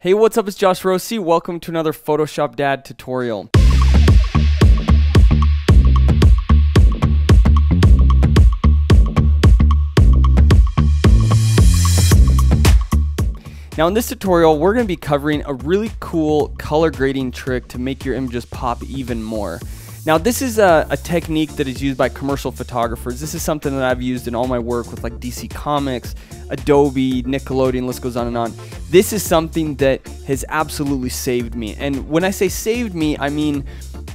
Hey, what's up? It's Josh Rossi. Welcome to another Photoshop Dad tutorial. Now in this tutorial, we're going to be covering a really cool color grading trick to make your images pop even more. Now this is a, a, technique that is used by commercial photographers. This is something that I've used in all my work with like DC Comics, Adobe, Nickelodeon, list goes on and on. This is something that has absolutely saved me. And when I say saved me, I mean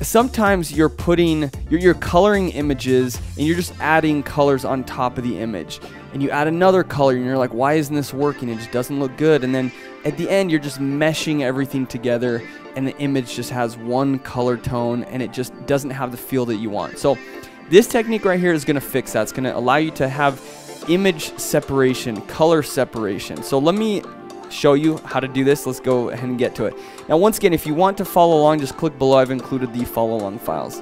sometimes you're putting, you're, you're coloring images and you're just adding colors on top of the image and you add another color and you're like, why isn't this working? It just doesn't look good. And then at the end, you're just meshing everything together and the image just has one color tone and it just doesn't have the feel that you want. So this technique right here is going to fix that. It's going to allow you to have image separation, color separation. So let me show you how to do this. Let's go ahead and get to it. Now, once again, if you want to follow along, just click below. I've included the follow along files.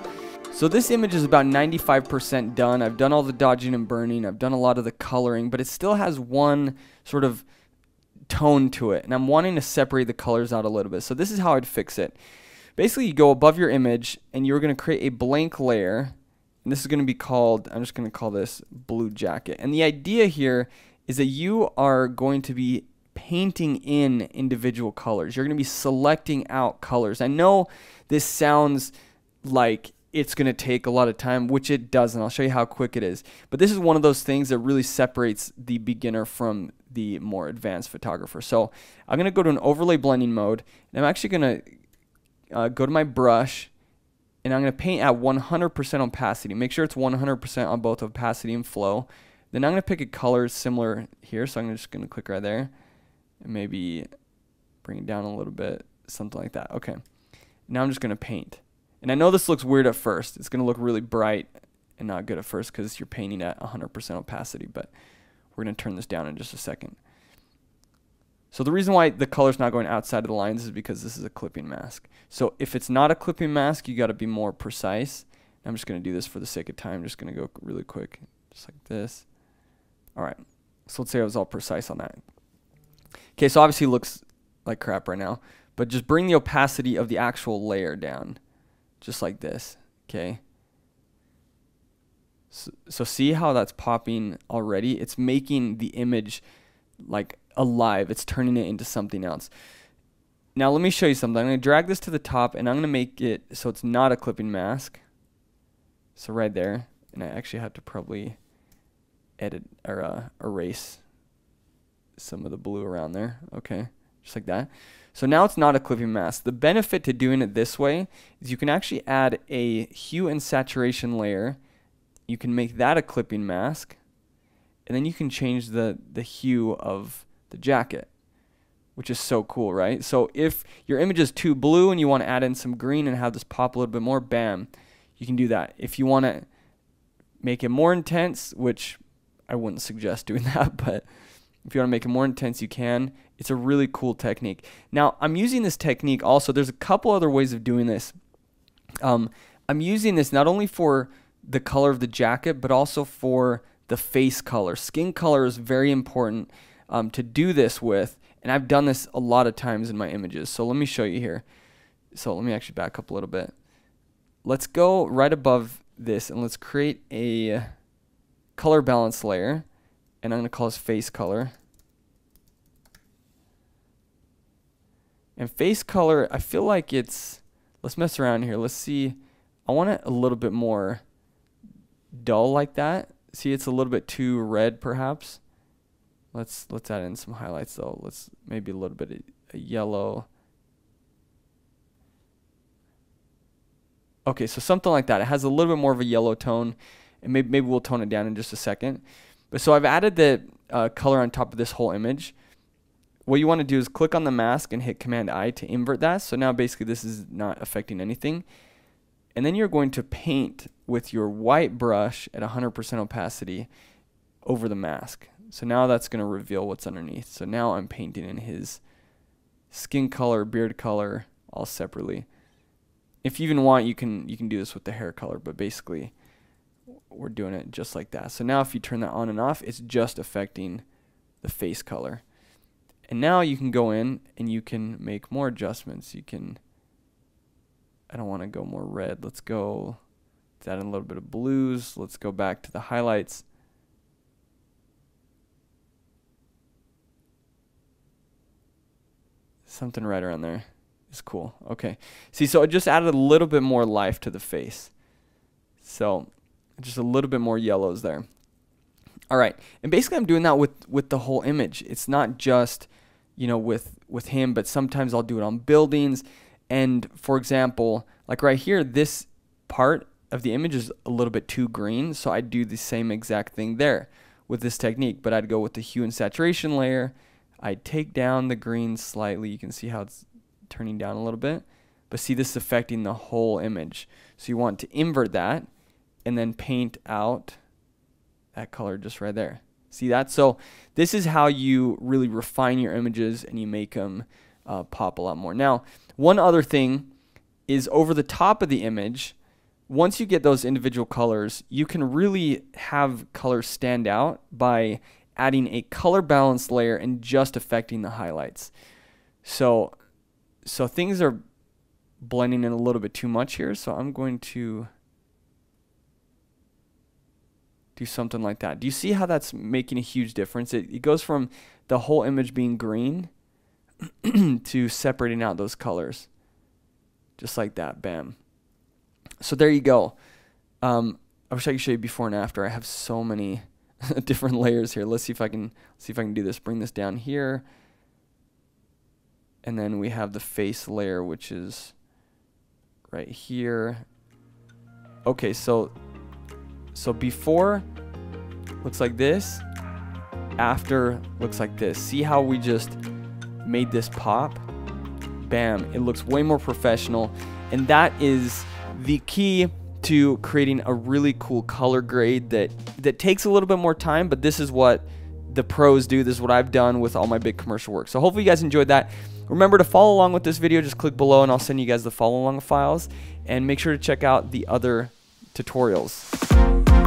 So this image is about 95% done. I've done all the dodging and burning. I've done a lot of the coloring, but it still has one sort of tone to it. And I'm wanting to separate the colors out a little bit. So this is how I'd fix it. Basically, you go above your image and you're going to create a blank layer. And this is going to be called, I'm just going to call this blue jacket. And the idea here is that you are going to be painting in individual colors. You're going to be selecting out colors. I know this sounds like it's going to take a lot of time, which it doesn't. I'll show you how quick it is. But this is one of those things that really separates the beginner from the more advanced photographer. So I'm going to go to an overlay blending mode, and I'm actually going to uh, go to my brush, and I'm going to paint at 100% opacity. Make sure it's 100% on both opacity and flow. Then I'm going to pick a color similar here, so I'm just going to click right there, and maybe bring it down a little bit, something like that. Okay. Now I'm just going to paint. And I know this looks weird at first. It's going to look really bright and not good at first because you're painting at 100% opacity, but we're going to turn this down in just a second. So the reason why the color's not going outside of the lines is because this is a clipping mask. So if it's not a clipping mask, you got to be more precise. I'm just going to do this for the sake of time. I'm just going to go really quick, just like this. All right. So let's say I was all precise on that. Okay, so obviously it looks like crap right now, but just bring the opacity of the actual layer down just like this, okay? So, so see how that's popping already? It's making the image like alive. It's turning it into something else. Now let me show you something. I'm going to drag this to the top and I'm going to make it so it's not a clipping mask. So right there. And I actually have to probably edit or uh, erase some of the blue around there. Okay, just like that. So now it's not a clipping mask. The benefit to doing it this way is you can actually add a hue and saturation layer. You can make that a clipping mask. And then you can change the, the hue of the jacket, which is so cool, right? So if your image is too blue and you want to add in some green and have this pop a little bit more, bam, you can do that. If you want to make it more intense, which I wouldn't suggest doing that, but if you want to make it more intense, you can. It's a really cool technique. Now, I'm using this technique also. There's a couple other ways of doing this. Um, I'm using this not only for the color of the jacket, but also for the face color. Skin color is very important um, to do this with, and I've done this a lot of times in my images. So let me show you here. So let me actually back up a little bit. Let's go right above this and let's create a color balance layer and I'm going to call this face color. And face color, I feel like it's, let's mess around here. Let's see, I want it a little bit more dull like that. See, it's a little bit too red perhaps. Let's let's add in some highlights though. Let's maybe a little bit of a yellow. Okay, so something like that. It has a little bit more of a yellow tone, and maybe maybe we'll tone it down in just a second. But so I've added the uh, color on top of this whole image. What you want to do is click on the mask and hit Command I to invert that. So now basically this is not affecting anything. And then you're going to paint with your white brush at 100% opacity over the mask. So now that's going to reveal what's underneath. So now I'm painting in his skin color, beard color, all separately. If you even want, you can you can do this with the hair color, but basically we're doing it just like that. So now if you turn that on and off, it's just affecting the face color. And now you can go in and you can make more adjustments. You can, I don't want to go more red. Let's go, let's add in a little bit of blues. Let's go back to the highlights. Something right around there is cool. Okay. See, so I just added a little bit more life to the face. So just a little bit more yellows there. All right. And basically I'm doing that with, with the whole image. It's not just, you know, with, with him, but sometimes I'll do it on buildings. And for example, like right here, this part of the image is a little bit too green. So I do the same exact thing there with this technique, but I'd go with the hue and saturation layer I'd take down the green slightly. You can see how it's turning down a little bit. But see, this is affecting the whole image. So you want to invert that and then paint out that color just right there. See that? So this is how you really refine your images and you make them uh, pop a lot more. Now, one other thing is over the top of the image, once you get those individual colors, you can really have colors stand out by adding a color balance layer and just affecting the highlights. So, so things are blending in a little bit too much here. So I'm going to do something like that. Do you see how that's making a huge difference? It, it goes from the whole image being green to separating out those colors. Just like that, bam. So there you go. Um, I wish I could show you before and after. I have so many different layers here. Let's see if I can see if I can do this. Bring this down here. And then we have the face layer, which is right here. Okay, so so before looks like this, after looks like this. See how we just made this pop? Bam, it looks way more professional. And that is the key to creating a really cool color grade that that takes a little bit more time, but this is what the pros do. This is what I've done with all my big commercial work. So hopefully you guys enjoyed that. Remember to follow along with this video. Just click below and I'll send you guys the follow along files. And make sure to check out the other tutorials.